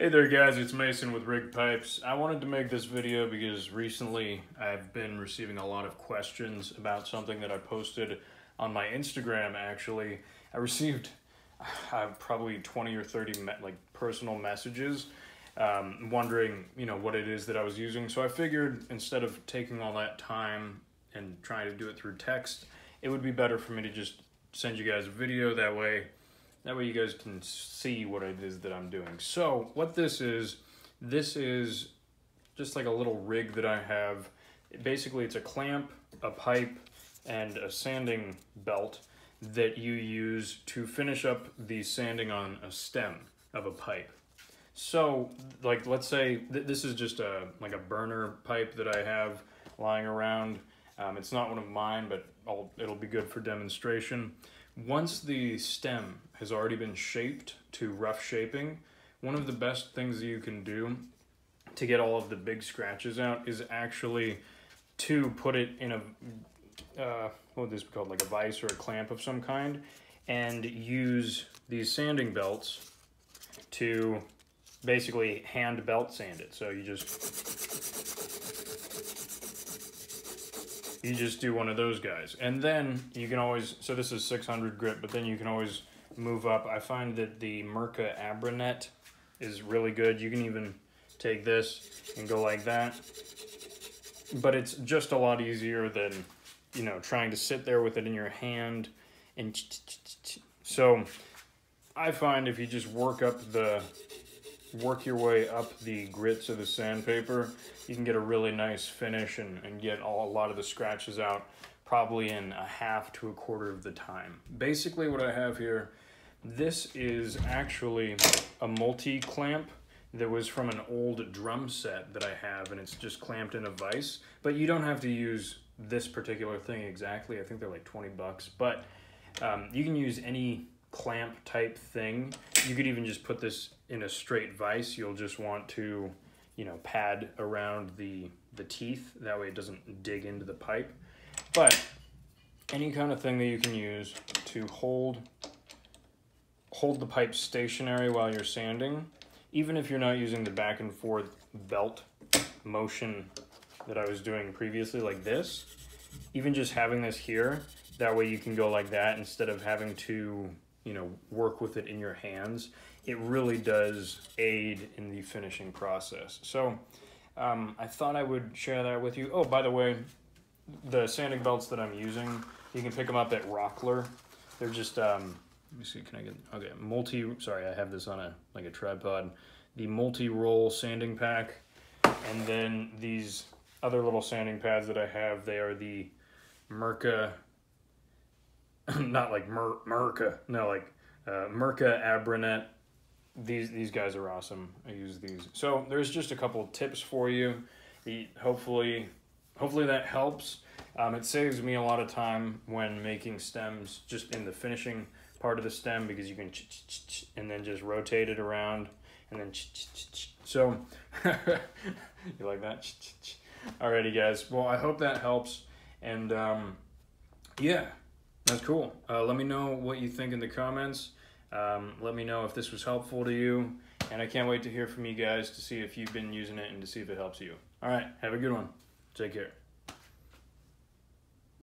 Hey there guys, it's Mason with Rygh Pipes. I wanted to make this video because recently I've been receiving a lot of questions about something that I posted on my Instagram actually. I received uh, probably 20 or 30 like personal messages um, wondering, you know, what it is that I was using. So I figured instead of taking all that time and trying to do it through text, it would be better for me to just send you guys a video that way that way you guys can see what it is that I'm doing. So what this is, this is just like a little rig that I have. Basically it's a clamp, a pipe, and a sanding belt that you use to finish up the sanding on a stem of a pipe. So, like, let's say th this is just a like a burner pipe that I have lying around. Um, it's not one of mine, but I'll, it'll be good for demonstration. Once the stem has already been shaped to rough shaping, one of the best things you can do to get all of the big scratches out is actually to put it in a, uh, what would this be called, like a vise or a clamp of some kind, and use these sanding belts to basically hand belt sand it. So you just you just do one of those guys. And then you can always, so this is 600 grit, but then you can always move up. I find that the Merca Abranet is really good. You can even take this and go like that. But it's just a lot easier than, you know, trying to sit there with it in your hand. And so I find if you just work up the work your way up the grits of the sandpaper, you can get a really nice finish and, and get all, a lot of the scratches out probably in a half to a quarter of the time. Basically what I have here, this is actually a multi-clamp that was from an old drum set that I have and it's just clamped in a vise, but you don't have to use this particular thing exactly. I think they're like 20 bucks, but um, you can use any clamp type thing. You could even just put this in a straight vise. You'll just want to, you know, pad around the, the teeth. That way it doesn't dig into the pipe. But any kind of thing that you can use to hold hold the pipe stationary while you're sanding, even if you're not using the back and forth belt motion that I was doing previously like this, even just having this here, that way you can go like that instead of having to you know, work with it in your hands, it really does aid in the finishing process. So um, I thought I would share that with you. Oh, by the way, the sanding belts that I'm using, you can pick them up at Rockler. They're just, um, let me see, can I get, okay, multi, sorry, I have this on a, like a tripod. The multi-roll sanding pack, and then these other little sanding pads that I have, they are the Mirka not like Mer Merca, no, like uh, Mirka Abranet. These these guys are awesome. I use these. So there's just a couple tips for you. hopefully, hopefully that helps. Um, it saves me a lot of time when making stems, just in the finishing part of the stem, because you can and then just rotate it around, and then so you like that? Alrighty, guys. Well, I hope that helps, and um, yeah. That's cool. Uh, let me know what you think in the comments. Um, let me know if this was helpful to you. And I can't wait to hear from you guys to see if you've been using it and to see if it helps you. All right. Have a good one. Take care.